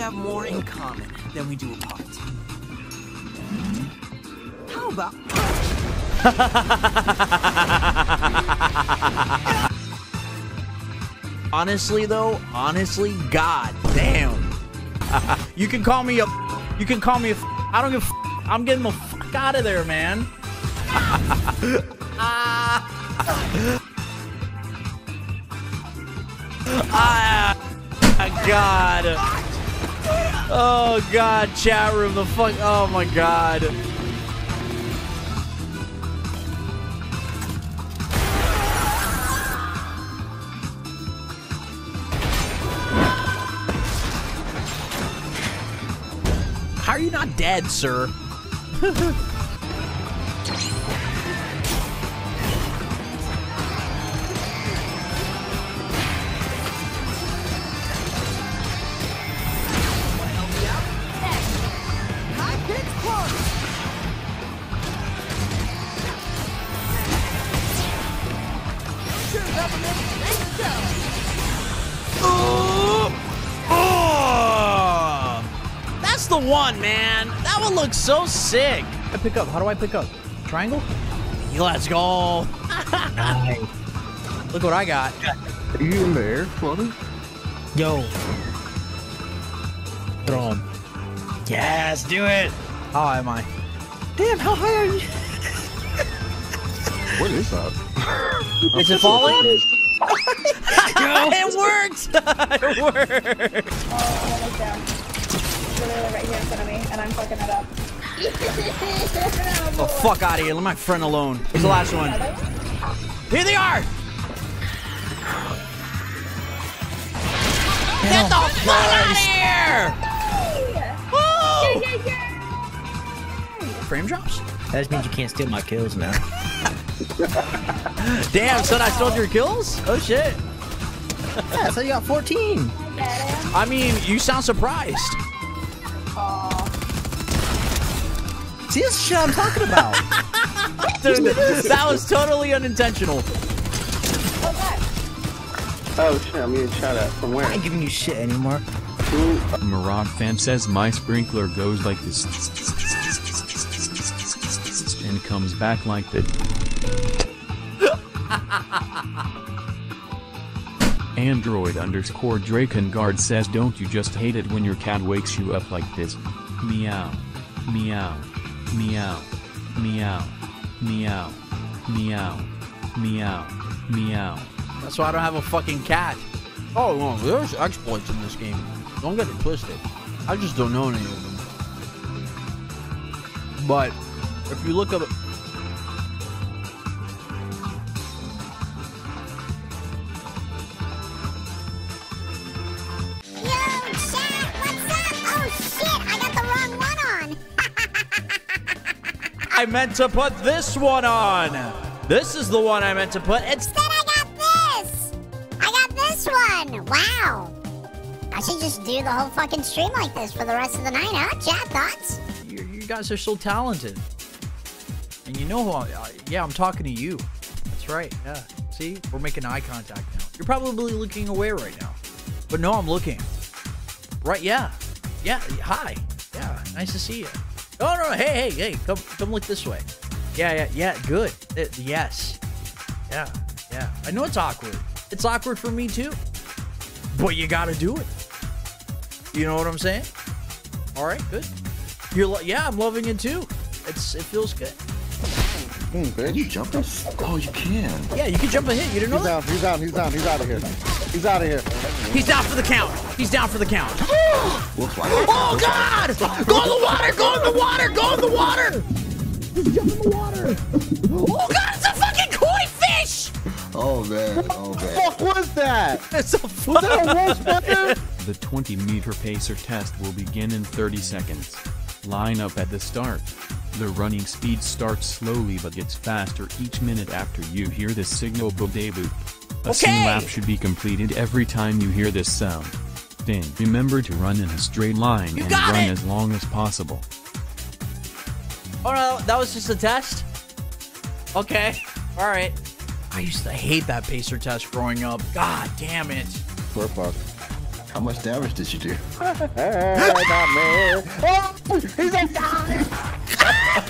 have more in common than we do apart. How about Honestly, though, honestly, god damn. you can call me a. You can call me a. I don't give. A, I'm getting the fuck out of there, man. Ah. Ah, God. Oh God, chat room. The fuck. Oh my God. How are you not dead, sir? one, man. That one looks so sick. I pick up. How do I pick up? Triangle? Let's go. Look what I got. Are you in the air floating? Yo. Throw him. Yes, do it. How high am I? Damn, how high are you? What is that? Is it falling? it worked! it worked! Oh, almost down. Literally right here in front of me, and I'm fucking it up. Oh, fuck out of here. Let my friend alone. Who's the last one? Here they are! Get the fuck out of here! Woo! Yay, yay, yay! Frame drops? That just means you can't steal my kills now. Damn, son, I stole your kills? Oh, shit. yeah, so you got 14. I mean, you sound surprised. See, this shit I'm talking about. Dude, that was totally unintentional. Oh shit, I'm getting shot at. From where? I ain't giving you shit anymore. Marad fan says my sprinkler goes like this and comes back like this. Android underscore Drakengard says don't you just hate it when your cat wakes you up like this? Meow. Meow. Meow. Meow. Meow. Meow. Meow. Meow. That's why I don't have a fucking cat. Oh, no, there's exploits in this game. Don't get it twisted. I just don't know any of them. But if you look up. Meant to put this one on. This is the one I meant to put. Instead, I got this. I got this one. Wow. I should just do the whole fucking stream like this for the rest of the night, huh? Chat thoughts? You, you guys are so talented. And you know who I, I- Yeah, I'm talking to you. That's right. Yeah. See? We're making eye contact now. You're probably looking away right now. But no, I'm looking. Right, yeah. Yeah, hi. Yeah, nice to see you. Oh, no, hey, hey, hey, come come look this way. Yeah, yeah, yeah, good. Uh, yes. Yeah, yeah. I know it's awkward. It's awkward for me too. But you gotta do it. You know what I'm saying? All right, good. You're lo- yeah, I'm loving it too. It's it feels good. Can you jump us? Oh, you can. Yeah, you can jump a hit. You didn't know He's that? down. He's down. He's down. He's out of here. He's out of here. He's down for the count. He's down for the count. Oh God! Go in the water! Go in the water! Go in the water! Just jump in the water. Oh God! It's a fucking koi fish! Oh man. Oh man. Fuck was that? It's a Was that a roast? The 20 meter pacer test will begin in 30 seconds. Line up at the start. The running speed starts slowly but gets faster each minute after you hear the signal boop day boop. A Okay. okay. lap should be completed every time you hear this sound. Then remember to run in a straight line You and run it. as long as possible. Oh no, that was just a test. Okay, all right. I used to hate that pacer test growing up. God damn it. We're fucked. How much damage did you do? Hey, not me. Oh, he's a die.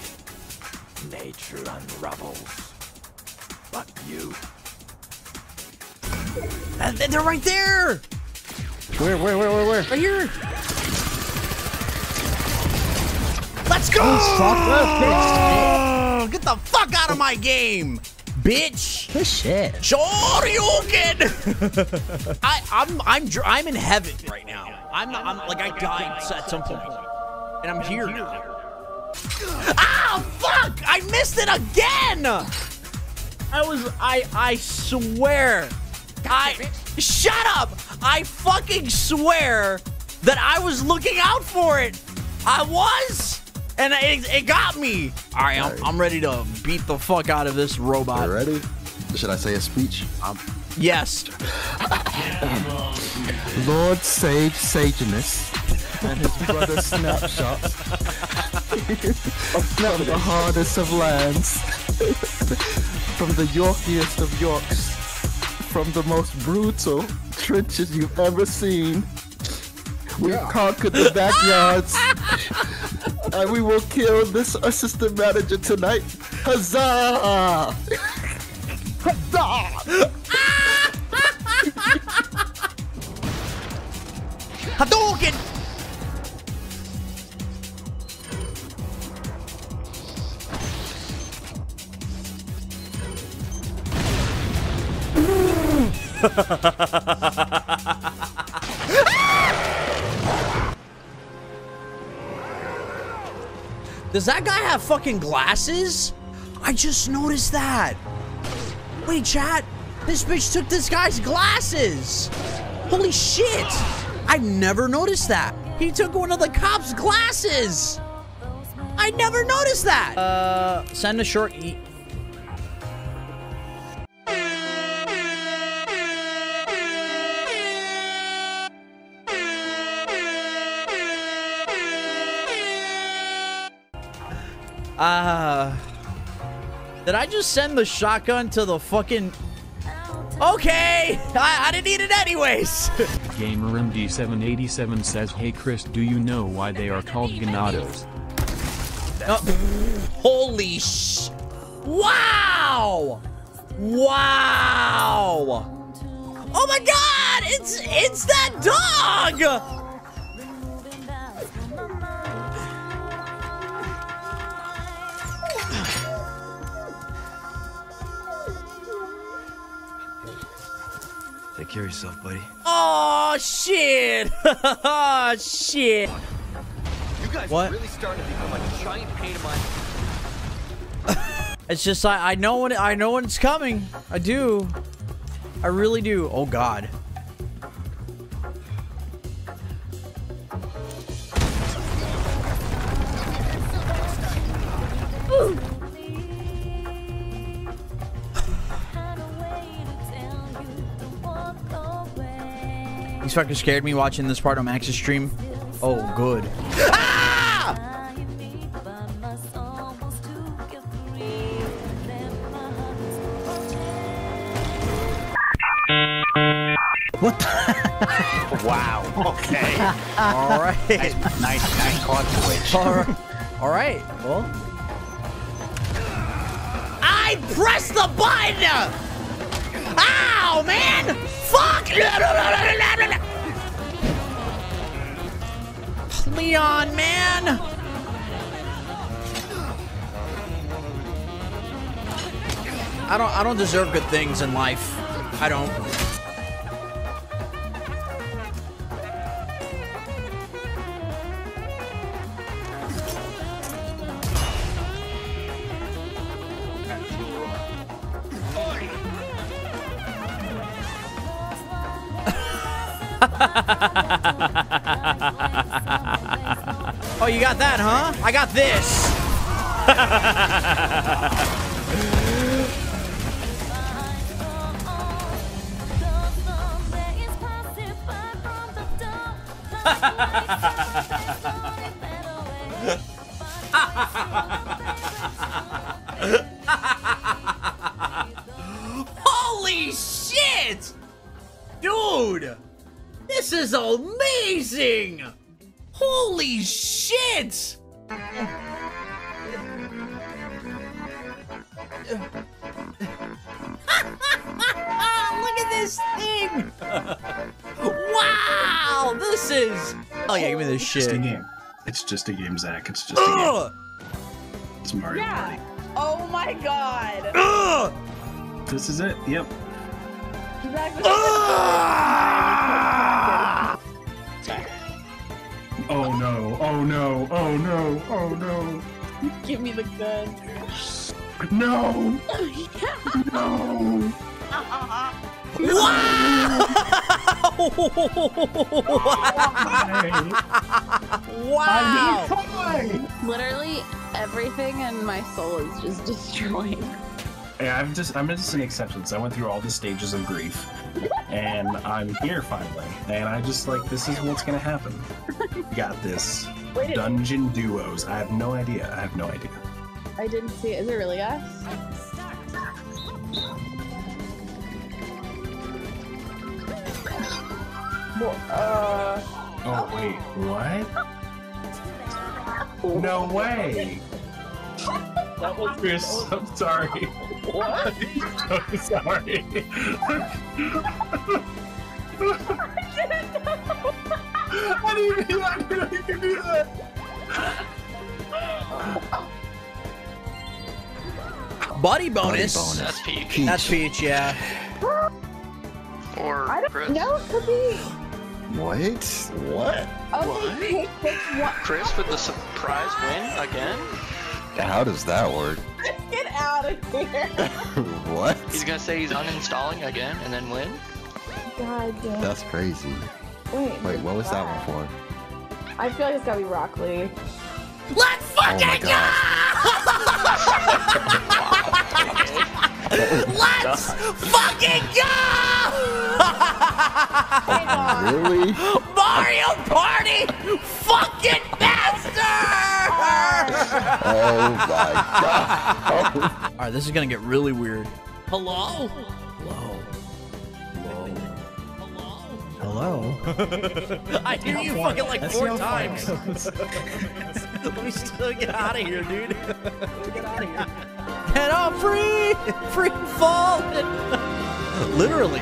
And they're right there! Where, where, where, where, where? Right here! Let's go! Oh, get the fuck out of my game! Bitch! Good shit. Shoryuken! I, I'm I'm I'm in heaven right now. I'm I'm like I died at some point, and I'm here now. Ah, fuck! I missed it again. I was I I swear, I shut up! I fucking swear that I was looking out for it. I was. And it, it got me. All right, I'm, I'm ready to beat the fuck out of this robot. You ready? Should I say a speech? Yes. Lord save Sageness and his brother Snapshot from the hardest of lands, from the Yorkiest of Yorks, from the most brutal trenches you've ever seen. We've conquered the backyards, and we will kill this assistant manager tonight. Huzzah! Does that guy have fucking glasses? I just noticed that. Wait, chat. This bitch took this guy's glasses. Holy shit. I've never noticed that. He took one of the cops' glasses. I never noticed that. Uh, send a short e. Uh, did I just send the shotgun to the fucking... Okay, I, I didn't need it anyways. GamerMD787 says, Hey Chris, do you know why they are called ganados? Uh, holy sh... Wow! Wow! Oh my god! It's it's that dog! Care of yourself, buddy. Oh shit! Oh shit! You guys What? really starting to become a giant pain in my. It's just I, I know when I know when it's coming. I do. I really do. Oh god. He's fucking scared me watching this part on Max's stream. Oh, good. Ah! What the? Wow. Okay. All right. nice, nice, nice clock switch. All right. All right. Well. I pressed the button! Ow, man! Fuck! Leon, man! I don't I don't deserve good things in life. I don't. Oh, you got that, huh? I got this. is amazing! Holy shit! Look at this thing! wow! This is. Oh yeah, give me this shit. It's Just a game. It's just a game, Zach. It's just a game. It's Mario Yeah. Oh my god. Ugh! This is it. Yep. Zach, Oh no. Oh no. Oh no. Oh no. Give me the gun. No. No. Wow! wow! Literally everything in my soul is just destroyed. Yeah, I'm just I'm just an acceptance. I went through all the stages of grief, and I'm here finally. And I just like this is what's gonna happen. Got this. Wait, Dungeon duos. I have no idea. I have no idea. I didn't see it. Is it really us? Well, uh, Oh wait, what? No way. That was Chris. I'm sorry. What? I'm sorry. I didn't even I didn't know you could do that. Buddy bonus. bonus. That's Peach. Peach. That's Peach, yeah. Or I don't Chris. know. It could be. What? What? Oh, okay, pick which one. Chris with the surprise win again? How does that work? Get out of here. what? He's gonna say he's uninstalling again and then win? God damn. That's crazy. Wait. Wait, what was that one for? I feel like it's gotta be Rock Lee. Let's Oh my god. Let's fucking go! Really? Mario Party fucking master! Oh my god. All right, this is gonna get really weird. Hello? Hello. Hello. I hear you fucking like That's four how far it times. Let me still get out of here, dude. get out of here. Get off free! Free falling! Literally.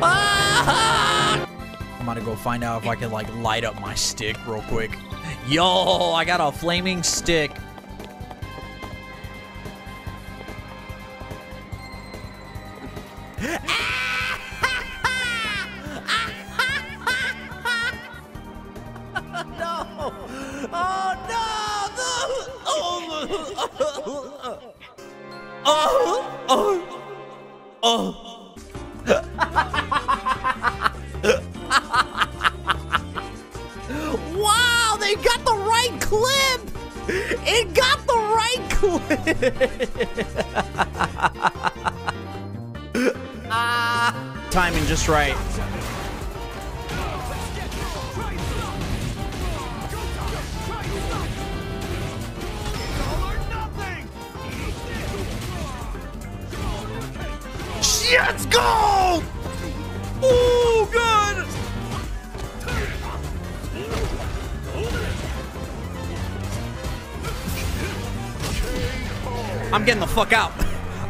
Ah! I'm gonna go find out if I can like light up my stick real quick. Yo, I got a flaming stick. Ah! Timing just right. I'm getting the fuck out.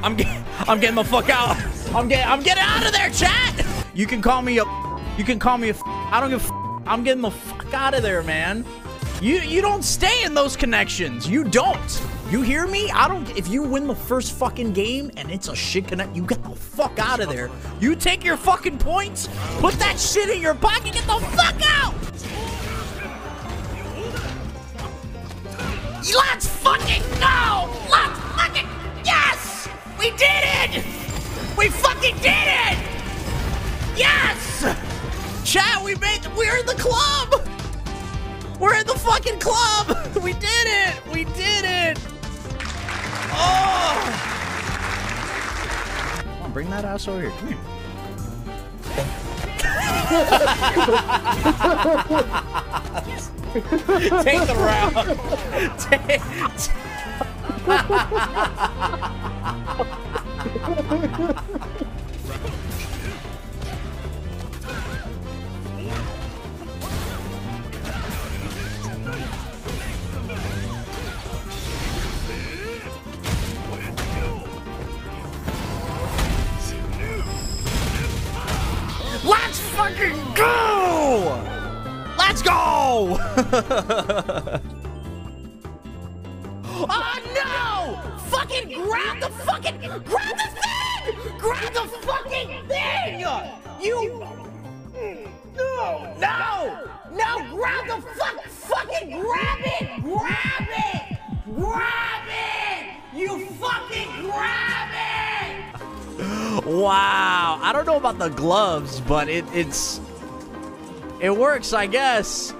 I'm getting, I'm getting the fuck out. I'm getting, I'm getting out of there, chat. You can call me a, you can call me a. I don't give. I'm getting the fuck out of there, man. You, you don't stay in those connections. You don't. You hear me? I don't. If you win the first fucking game and it's a shit connect, you get the fuck out of there. You take your fucking points, put that shit in your pocket, get the fuck out. Let's fucking go! Let's! We did it! We fucking did it! Yes! Chat, we made. We're in the club! We're in the fucking club! We did it! We did it! Oh! Come on, bring that ass over here. Come here. Take the round. Take Let's fucking go! Let's go! grab the fucking grab the thing! Grab the fucking thing! You no no no! Grab the fuck fucking grab it! Grab it! Grab it! You fucking grab it! Wow, I don't know about the gloves, but it, it's it works, I guess.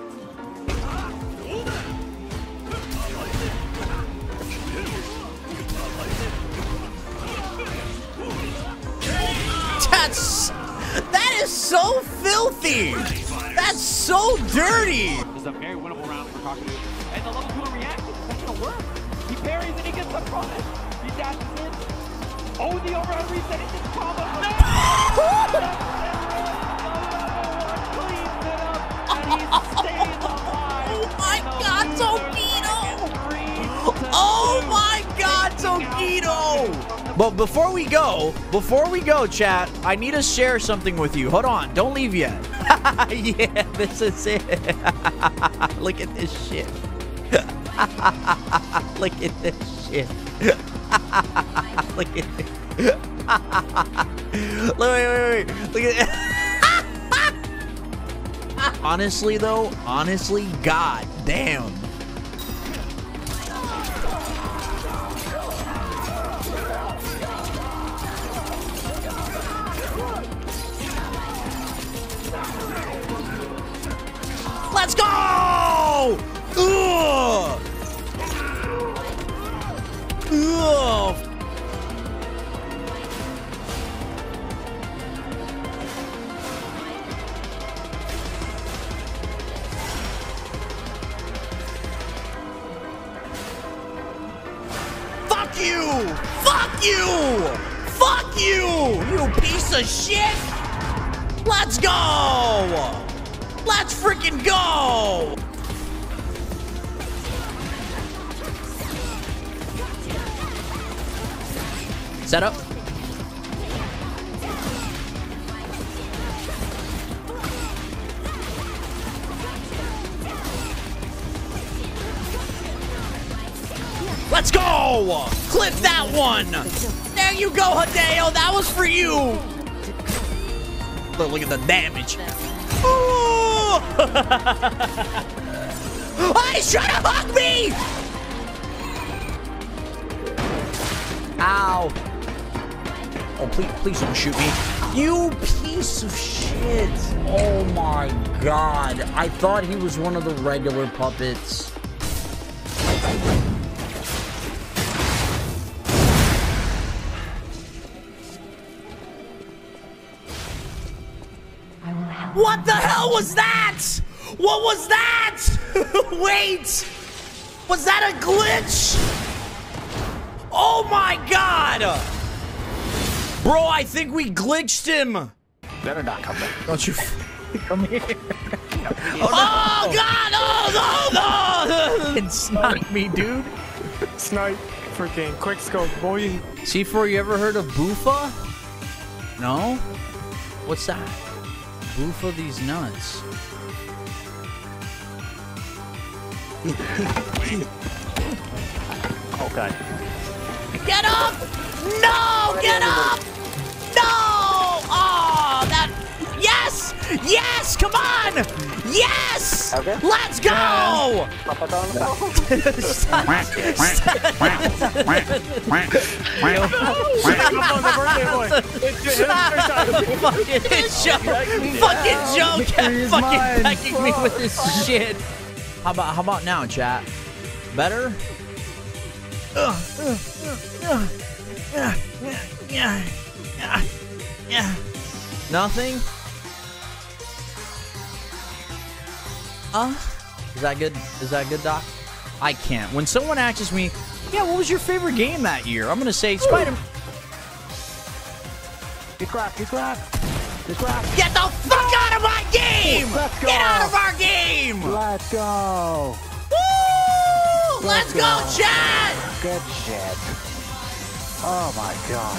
Is so filthy. That's so dirty. This is a very winnable round for Kakashi. And the level 2 reaction, that's gonna work. He parries and he gets the front. He dashes in. Oh, the overhead reset, he just combo. Oh my god, Tokido! Oh my god, But before we go, before we go, chat, I need to share something with you. Hold on, don't leave yet. yeah, this is it. Look at this shit. Look at this shit. Look at this. Wait, wait, wait. Look at Honestly, though, honestly, god damn. Let's go! Clip that one! There you go, Hideo! That was for you! Look, look at the damage. Oh, he's trying to hug me! Ow. Oh, please, please don't shoot me. You piece of shit. Oh my god. I thought he was one of the regular puppets. What the hell was that? What was that? Wait! Was that a glitch? Oh my god! Bro, I think we glitched him. Better not come back. Don't you come here. Oh, oh, god! Oh no, no! It sniped me, dude. Snipe. Freaking quick scope, boy. C4, you ever heard of Boofa? No? What's that? Boofa these nuts. Okay. Get up! No! Get up! No! That. Yes! Yes! Come on! Yes! Okay. Let's go! fucking Joe, fucking Joe kept fucking pecking me with this shit. How about how about now, chat? Better? Ugh, ugh, ugh, ugh. Yeah, yeah, yeah, yeah, yeah. Nothing? Uh, is that good? Is that good, Doc? I can't. When someone asks me, yeah, what was your favorite game that year? I'm gonna say Spider. Get cracked, get cracked. Get cracked. Get the fuck out of my game! Let's go. Get out of our game! Let's go. Woo! Let's, Let's go, go. chat! Good shit. Oh my god.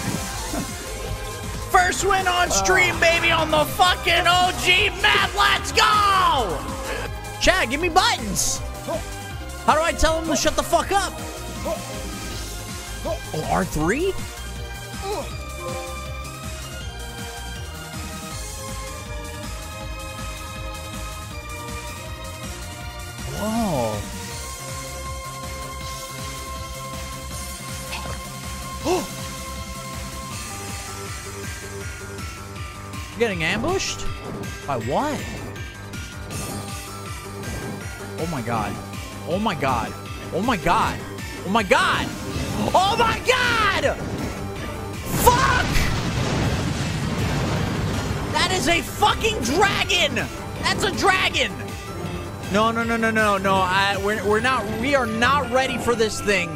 First win on stream, baby, on the fucking OG map. Let's go! Chat, give me buttons. How do I tell him to shut the fuck up? Oh, R3? Whoa. Getting ambushed? By what? Oh my god. Oh my god. Oh my god. Oh my god. Oh my god! Fuck! That is a fucking dragon! That's a dragon! No, no, no, no, no, no. I, we're, we're not, we are not ready for this thing.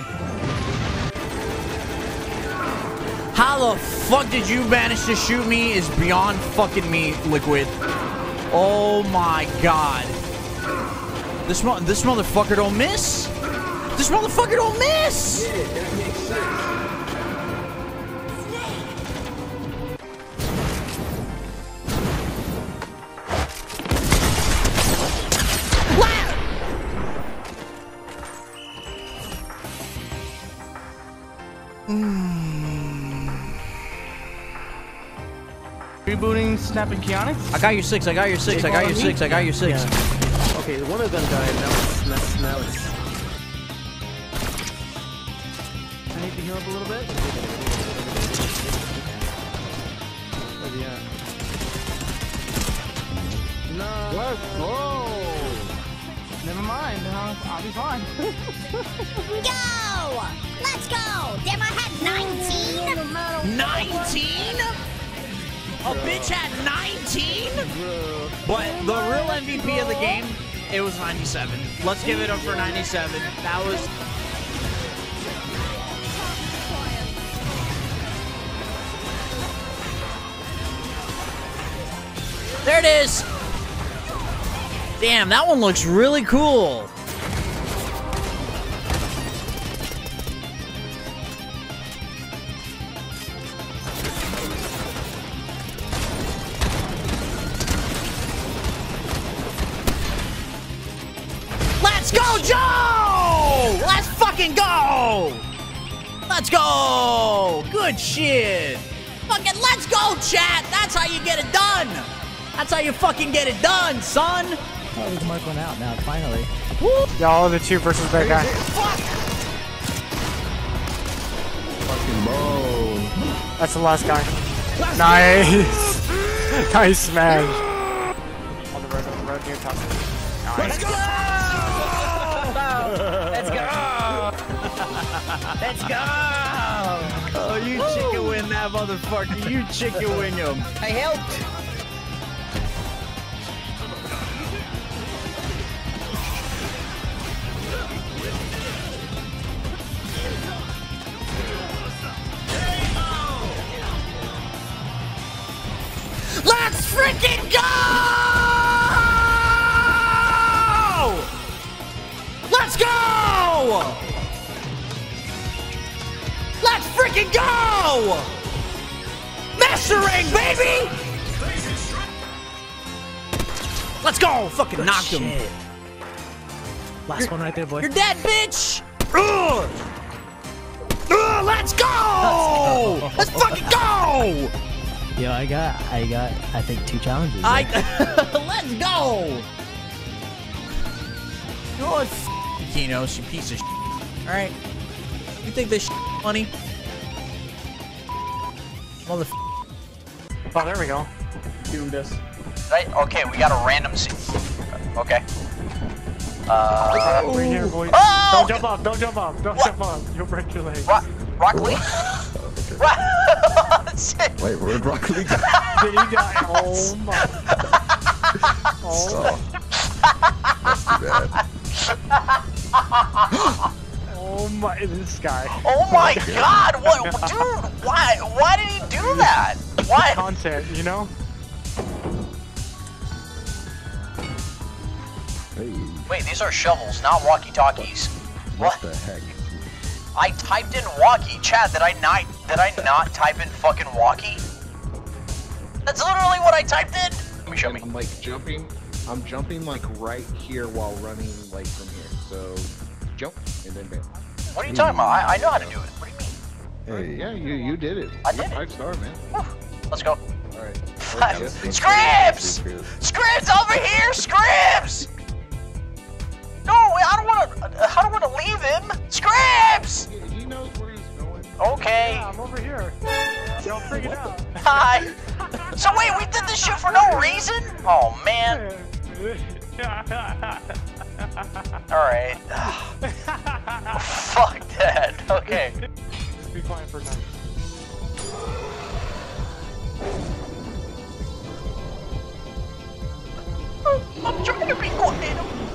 How the fuck did you manage to shoot me is beyond fucking me, Liquid. Oh my god. This mo this motherfucker don't miss. This motherfucker don't miss. Rebooting Snapping Kionics? I got your six. I got your six. I got your six. I got your six. Okay, one of them died. Now it's, now, now it's. I need to heal up a little bit. Where's he at? No. Let's go. Oh. Never mind. I'll, I'll be fine. Go! Let's go! Damn, I had 19! 19? A bitch had 19? But the real MVP of the game, it was 97. Let's give it up for 97. That was. There it is! Damn, that one looks really cool. Good shit! Fucking let's go, chat! That's how you get it done! That's how you fucking get it done, son! Oh, we can mark one out now, finally. Y'all the two versus that guy. Fucking bone. That's the last guy. Nice. nice smash. On the road, on the road near top. Nice. Let's go! Let's go! You chicken wing motherfucker. You chicken wing him. I helped. Let's freaking go! Let's go! Let's freaking go! Mastering, baby! Let's go! Fucking knocked him. Last one right there, boy. You're dead, bitch! Ugh! Ugh, let's go! Let's fucking go! Yo, I got, I got, I think two challenges. I let's go. You know what, F- Kinos, you piece of. Shit. All right, you think this shit funny? Mother. Oh, there we go. Doomed us. Right? Okay, we got a random seat. Okay. Uh, We're here, boys. Oh! Don't jump off, don't jump off, don't jump off. You'll break your leg. Rock, Rock Lee? Wait, where'd Rock Lee go? Did he die? Oh my. Oh. That's too bad. Oh my, this guy. Oh my god, what, dude, why, why did he do that? Why? Content, you know? Hey, Wait, these are shovels, not walkie-talkies. what the heck? I typed in walkie. Chad, did I not, did I not type in fucking walkie? That's literally what I typed in. Let me show me. I'm like jumping. I'm jumping like right here while running like from here. So jump and then bam. What are you talking about? I, I know how to do it. What do you mean? Hey, Yeah, you you did it. I did it. Five star man. Let's go. All right. Scribs! Scribs over here! Scribs! No, I don't want to. I don't want to leave him. Scribs! He knows where he's going. Okay. Yeah, I'm over here. Don't freak it out. Hi. So wait, we did this shit for no reason? Oh man. All right. Fuck that. Okay. Just be quiet for a now. I'm trying to be quiet.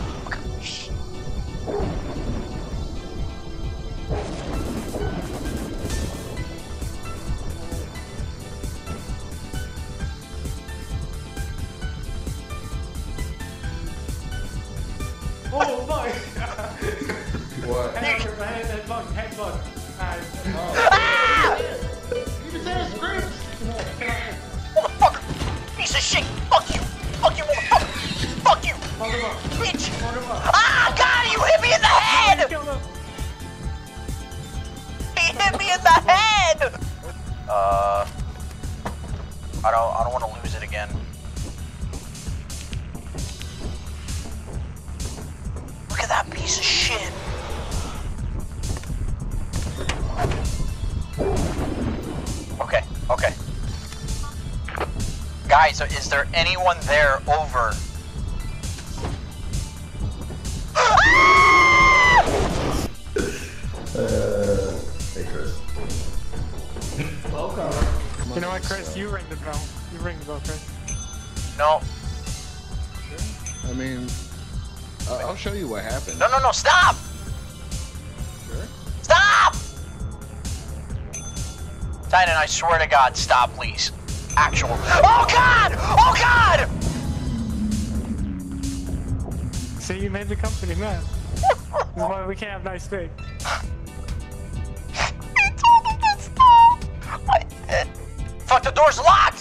Guys, is there anyone there over? Uh, hey, Chris. Welcome. You know what, Chris? You ring the bell. You ring the bell, Chris. No, I mean, uh, I'll show you what happened. no, no, no, stop! Sure. Stop! Titan, I swear to God, stop, please. Actual. Oh God! Oh God! See, you made the company mad. this is why we can't have nice things. Fuck, the door's locked!